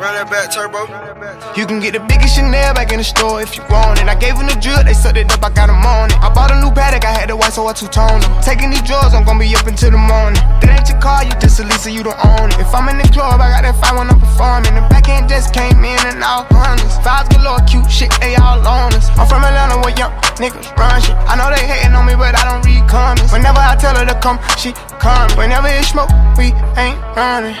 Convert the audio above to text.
Run that back, turbo. You can get the biggest Chanel back in the store if you want it. I gave them the drill, they sucked it up, I got them on it. I bought a new Patek, I had the white, so I two-toned. Taking these drugs, I'm gonna be up until the morning. That ain't your car, you just a Lisa, you don't own it. If I'm in the club, I got that fine when I'm performing. The back end just came in and all hundreds. Fives galore, cute shit, they all on us. I'm from Atlanta where young niggas run shit. I know they hating on me, but I don't read comments. Whenever I tell her to come, she come. Whenever it's smoke, we ain't running.